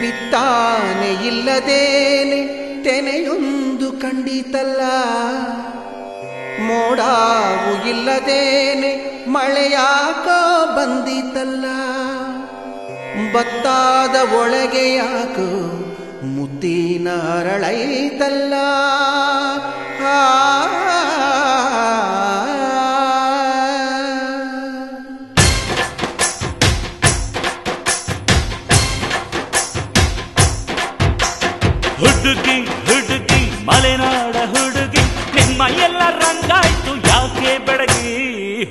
ಬಿತ್ತಾನೆ ಇಲ್ಲದೇನೆ ತೆನೆಯೊಂದು ಕಂಡಿತಲ್ಲ ಮೋಡಾವು ಇಲ್ಲದೇನೆ ಮಳೆಯಾಕ ಬಂದಿತಲ್ಲ. ಬತ್ತಾದ ಒಳಗೆ ಯಾಕೋ ಮುತ್ತಿನ ಅರಳೈತಲ್ಲ. ಆ. ಹುಡುಗಿ ಹುಡುಗಿ, ಮಲೆನಾಡ ಹುಡುಗಿ, ನಿಮ್ಮ ಎಲ್ಲ ರಂಗಾಯ್ತು ಯಾಕೆ ಬೆಡಗಿ?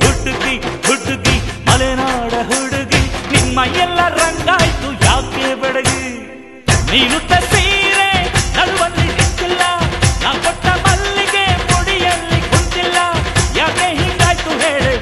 ಹುಡುಗಿ ಹುಡುಗಿ, ಮಲೆನಾಡ ಹುಡುಗಿ, ನಿಮ್ಮ ಎಲ್ಲ ರಂಗಾಯ್ತು ಯಾಕೆ ಬೆಡಗಿ? ನೀನು ಸೀರೆ ನಡುವಲ್ಲಿ ಸಿಕ್ಕಿಲ್ಲ ನಾ ಕೊಟ್ಟ ಮಲ್ಲಿಗೆ ಮುಡಿಯಲ್ಲಿ ಕುಂತಿಲ್ಲ, ಯಾಕೆ ಹಿಂಗಾಯ್ತು ಹೇಳೆ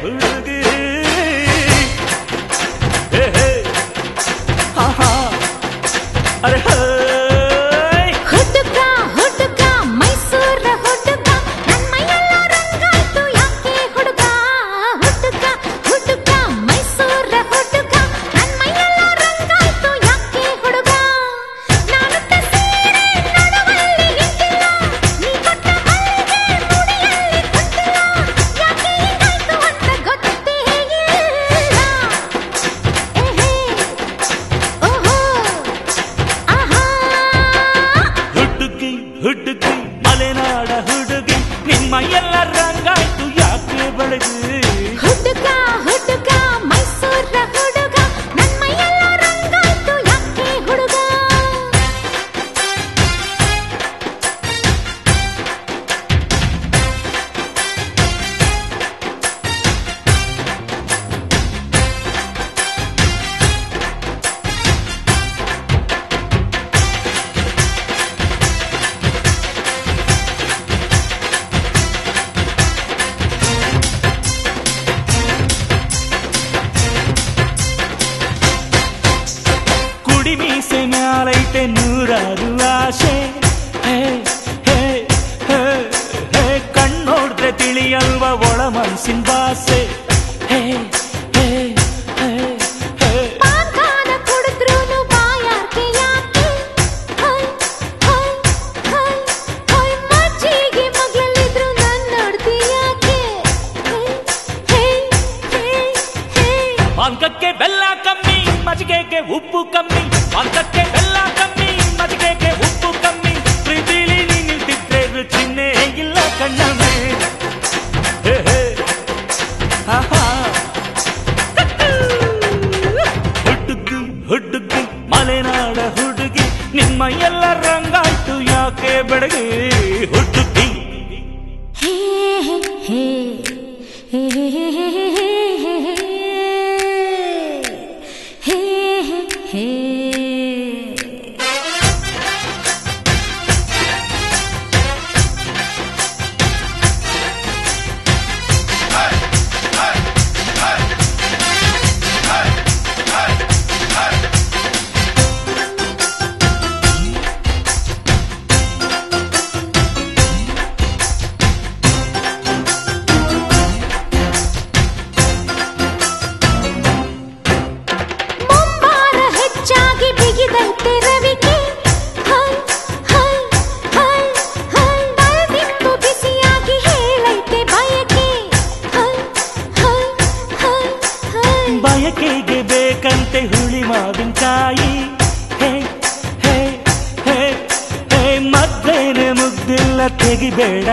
ನಿಮ್ಮ ಎಲ್ಲ ರಂಗಾಯ್ತು ಯಾಕೆ ಮಜ್ಜಿಗೆಗೆ ಉಪ್ಪು ಕಮ್ಮಿ ಪಾನ್ಕಕ್ಕೆ ಬೆಲ್ಲ ಕಮ್ಮಿ ಮಜ್ಜಿಗೆಗೆ ಉಪ್ಪು ಕಮ್ಮಿ ಪ್ರೀತಿಲಿ ನಿಂತಿದ್ರೆ ರುಚಿನೇ ಇಲ್ಲ ಕಣ್ಣಮ್ಮೆ ಹೇ ಹೇ ಹಾ ಹಾ ಹುಡುಗಿ ಹುಡುಗಿ ಮಲೆನಾಡ ಹುಡುಗಿ ನಿಮ್ಮ ಎಲ್ಲ ರಂಗಾಯ್ತು ಯಾಕೆ ಬೆಳಗಿ ಹುಡುಗಿ ಹೇ ಹೇ ಹೇ ಹೇ ಹೇ ತೆಗಿಬೇಡ